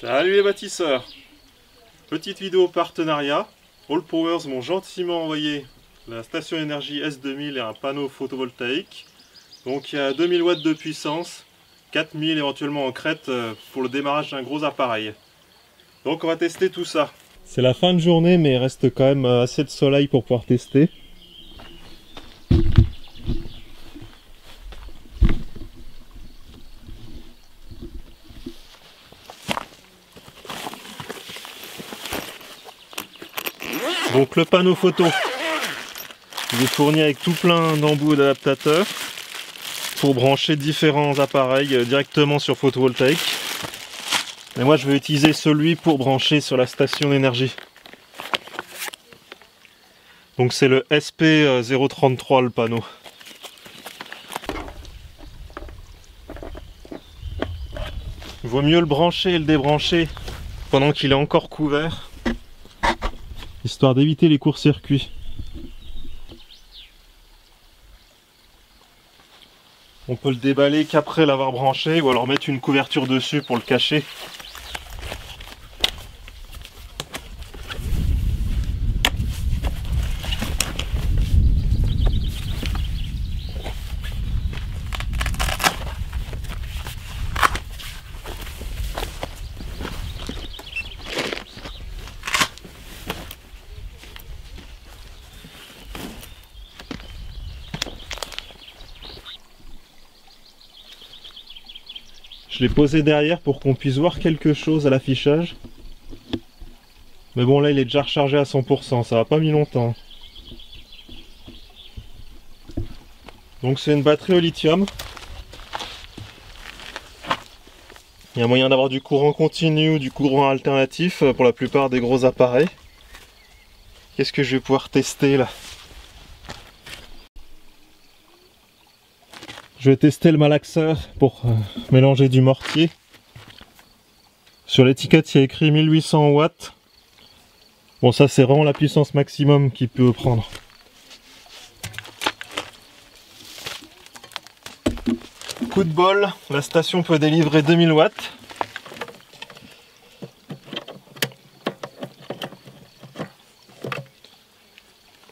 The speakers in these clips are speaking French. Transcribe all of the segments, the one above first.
Salut les bâtisseurs Petite vidéo partenariat. All Powers m'ont gentiment envoyé la station énergie S2000 et un panneau photovoltaïque. Donc il y a 2000 watts de puissance, 4000 éventuellement en crête euh, pour le démarrage d'un gros appareil. Donc on va tester tout ça. C'est la fin de journée mais il reste quand même euh, assez de soleil pour pouvoir tester. Le panneau photo, il est fourni avec tout plein d'embouts d'adaptateurs pour brancher différents appareils euh, directement sur photovoltaïque. Mais moi je vais utiliser celui pour brancher sur la station d'énergie. Donc c'est le SP033 le panneau. Il vaut mieux le brancher et le débrancher pendant qu'il est encore couvert histoire d'éviter les courts-circuits. On peut le déballer qu'après l'avoir branché ou alors mettre une couverture dessus pour le cacher. Je l'ai posé derrière pour qu'on puisse voir quelque chose à l'affichage. Mais bon là il est déjà rechargé à 100%, ça va pas mis longtemps. Donc c'est une batterie au lithium. Il y a moyen d'avoir du courant continu ou du courant alternatif pour la plupart des gros appareils. Qu'est-ce que je vais pouvoir tester là? Je vais tester le malaxeur pour euh, mélanger du mortier. Sur l'étiquette, il y a écrit 1800 watts. Bon, ça, c'est vraiment la puissance maximum qu'il peut prendre. Coup de bol, la station peut délivrer 2000 watts.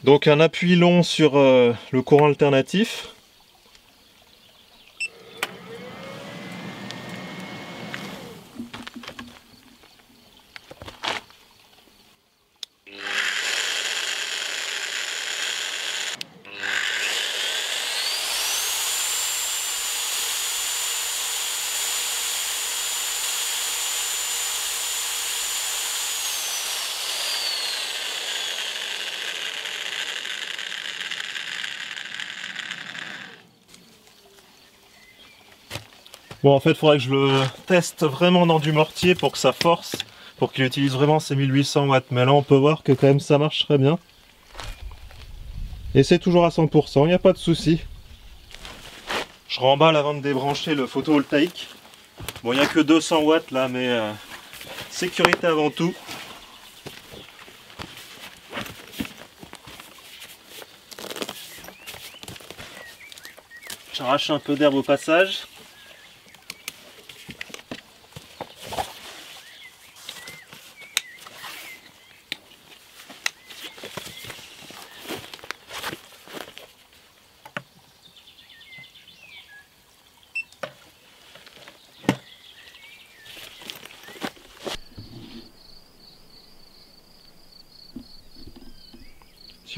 Donc un appui long sur euh, le courant alternatif. Bon en fait il faudrait que je le teste vraiment dans du mortier pour que ça force, pour qu'il utilise vraiment ses 1800 watts. Mais là on peut voir que quand même ça marche très bien. Et c'est toujours à 100%, il n'y a pas de souci. Je remballe avant de débrancher le photovoltaïque. Bon il n'y a que 200 watts là mais euh, sécurité avant tout. J'arrache un peu d'herbe au passage.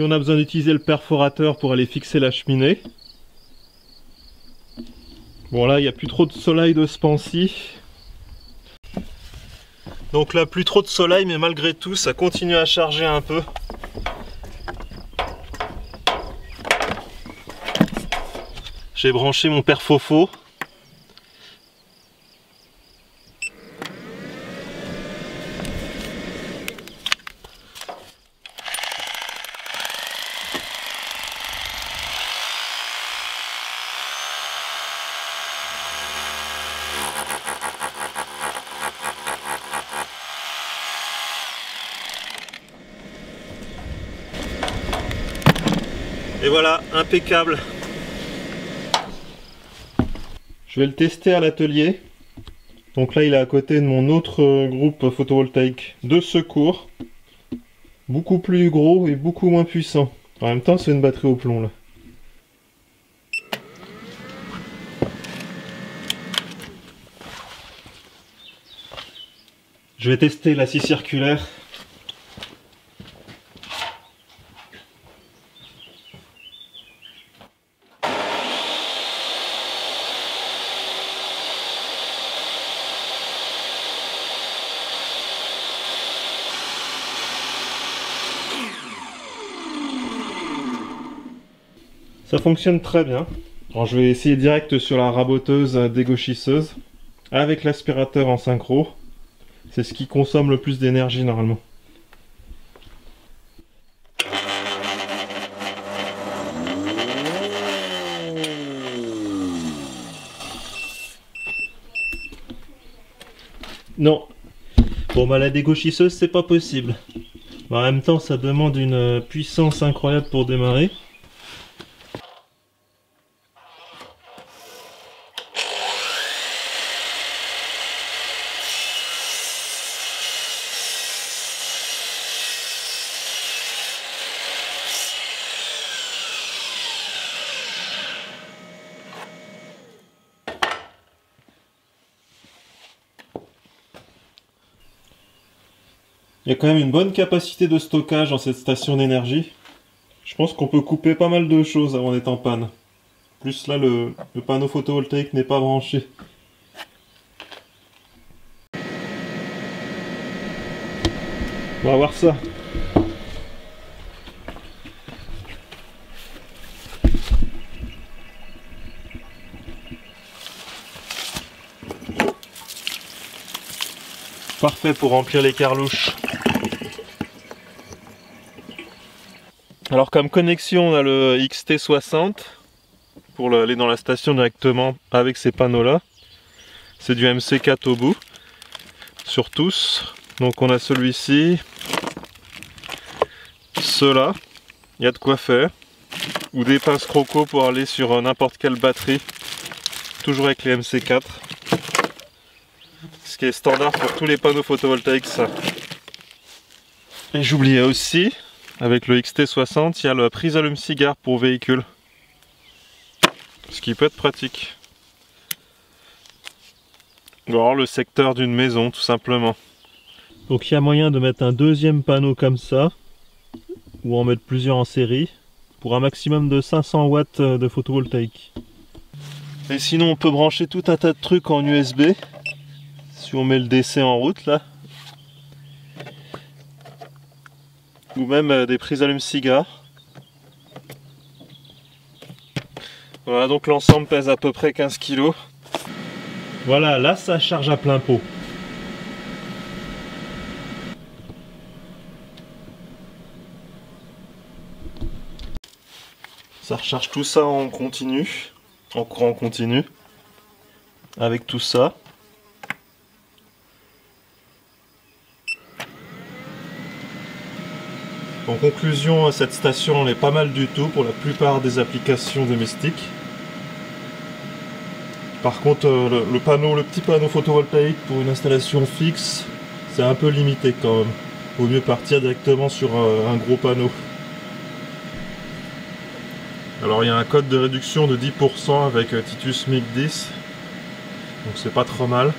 On a besoin d'utiliser le perforateur pour aller fixer la cheminée. Bon là, il n'y a plus trop de soleil de ce pan-ci. Donc là, plus trop de soleil, mais malgré tout, ça continue à charger un peu. J'ai branché mon perfofo. Et voilà, impeccable. Je vais le tester à l'atelier. Donc là, il est à côté de mon autre groupe photovoltaïque de secours. Beaucoup plus gros et beaucoup moins puissant. En même temps, c'est une batterie au plomb là. Je vais tester la scie circulaire. Ça fonctionne très bien. Je vais essayer direct sur la raboteuse dégauchisseuse avec l'aspirateur en synchro. C'est ce qui consomme le plus d'énergie normalement. Non. Bon bah la dégauchisseuse c'est pas possible. en même temps ça demande une puissance incroyable pour démarrer. Il y a quand même une bonne capacité de stockage dans cette station d'énergie. Je pense qu'on peut couper pas mal de choses avant d'être en panne. Plus là, le, le panneau photovoltaïque n'est pas branché. On va voir ça. Parfait pour remplir les carlouches. Alors comme connexion on a le XT60 pour aller dans la station directement avec ces panneaux là. C'est du MC4 au bout sur tous. Donc on a celui-ci, ceux-là, il y a de quoi faire. Ou des pinces croco pour aller sur n'importe quelle batterie. Toujours avec les MC4 qui est standard pour tous les panneaux photovoltaïques ça. Et j'oubliais aussi, avec le XT60, il y a la prise allume-cigare pour véhicule. Ce qui peut être pratique. Ou alors le secteur d'une maison tout simplement. Donc il y a moyen de mettre un deuxième panneau comme ça, ou en mettre plusieurs en série, pour un maximum de 500 watts de photovoltaïque. Et sinon on peut brancher tout un tas de trucs en USB si on met le DC en route là. Ou même euh, des prises allume-cigare. Voilà, donc l'ensemble pèse à peu près 15 kg. Voilà, là ça charge à plein pot. Ça recharge tout ça en continu, en courant continu, avec tout ça. En conclusion, cette station est pas mal du tout pour la plupart des applications domestiques. Par contre, euh, le, petit panneau photovoltaïque pour une installation fixe, c'est un peu limité quand même. Vaut mieux partir directement sur euh, un gros panneau. Alors il y a un code de réduction de 10% avec euh, Titus MIG 10. Donc c'est pas trop mal.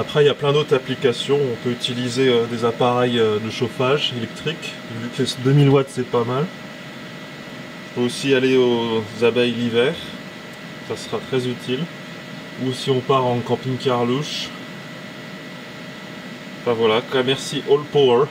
Après, il y a plein d'autres applications. On peut utiliser euh, des appareils euh, de chauffage électrique. Vu que 2000 watts, c'est pas mal. On peut aussi aller aux abeilles l'hiver. Ça sera très utile. Ou si on part en camping-car louche. Enfin voilà, merci All Powers.